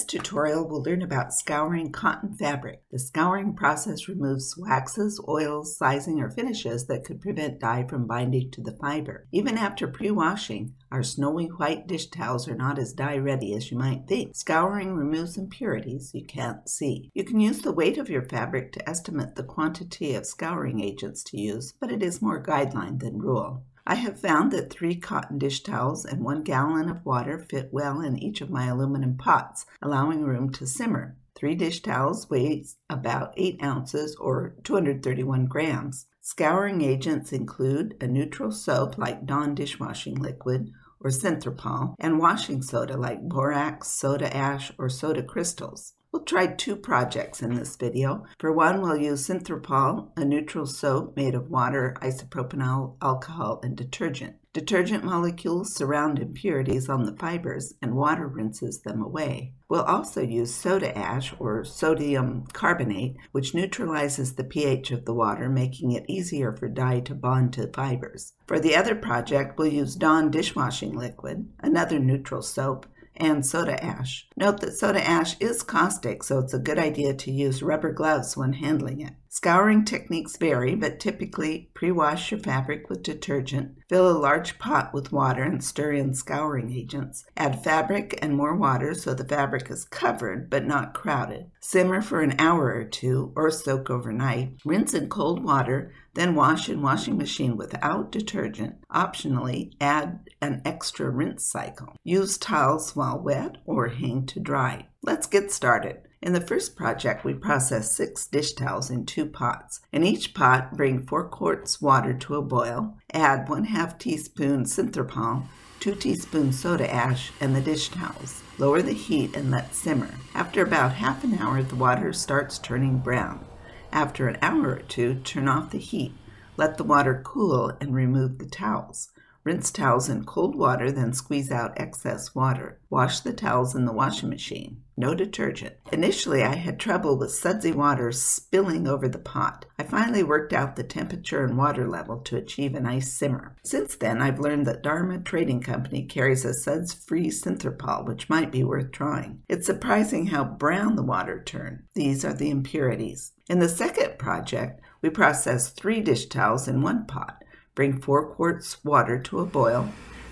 tutorial, we'll learn about scouring cotton fabric. The scouring process removes waxes, oils, sizing, or finishes that could prevent dye from binding to the fiber. Even after pre-washing, our snowy white dish towels are not as dye ready as you might think. Scouring removes impurities you can't see. You can use the weight of your fabric to estimate the quantity of scouring agents to use, but it is more guideline than rule. I have found that three cotton dish towels and one gallon of water fit well in each of my aluminum pots, allowing room to simmer. Three dish towels weighs about 8 ounces or 231 grams. Scouring agents include a neutral soap like Dawn dishwashing liquid or Synthropol and washing soda like borax, soda ash, or soda crystals. We'll try two projects in this video. For one, we'll use Synthropol, a neutral soap made of water, isopropanol, alcohol, and detergent. Detergent molecules surround impurities on the fibers and water rinses them away. We'll also use soda ash or sodium carbonate, which neutralizes the pH of the water, making it easier for dye to bond to fibers. For the other project, we'll use Dawn dishwashing liquid, another neutral soap, and soda ash. Note that soda ash is caustic, so it's a good idea to use rubber gloves when handling it. Scouring techniques vary, but typically pre-wash your fabric with detergent, fill a large pot with water and stir in scouring agents. Add fabric and more water so the fabric is covered but not crowded. Simmer for an hour or two or soak overnight. Rinse in cold water, then wash in washing machine without detergent. Optionally, add an extra rinse cycle. Use towels while wet or hang to dry. Let's get started. In the first project, we processed six dish towels in two pots. In each pot, bring four quarts water to a boil, add one half teaspoon synthropol, two teaspoons soda ash, and the dish towels. Lower the heat and let simmer. After about half an hour, the water starts turning brown. After an hour or two, turn off the heat. Let the water cool and remove the towels. Rinse towels in cold water, then squeeze out excess water. Wash the towels in the washing machine. No detergent. Initially, I had trouble with sudsy water spilling over the pot. I finally worked out the temperature and water level to achieve a nice simmer. Since then, I've learned that Dharma Trading Company carries a suds-free Synthropol, which might be worth trying. It's surprising how brown the water turned. These are the impurities. In the second project, we processed three dish towels in one pot. Bring 4 quarts water to a boil.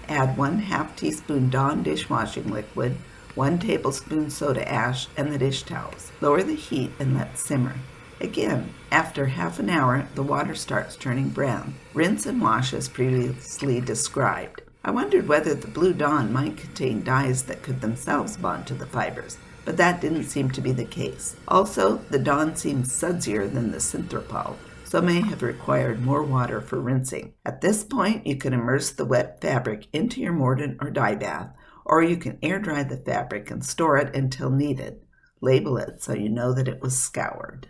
Add 1 half teaspoon Dawn dishwashing liquid, 1 tablespoon soda ash, and the dish towels. Lower the heat and let simmer. Again, after half an hour, the water starts turning brown. Rinse and wash as previously described. I wondered whether the Blue Dawn might contain dyes that could themselves bond to the fibers, but that didn't seem to be the case. Also, the Dawn seems sudsier than the Synthropol, so may have required more water for rinsing. At this point, you can immerse the wet fabric into your mordant or dye bath, or you can air dry the fabric and store it until needed. Label it so you know that it was scoured.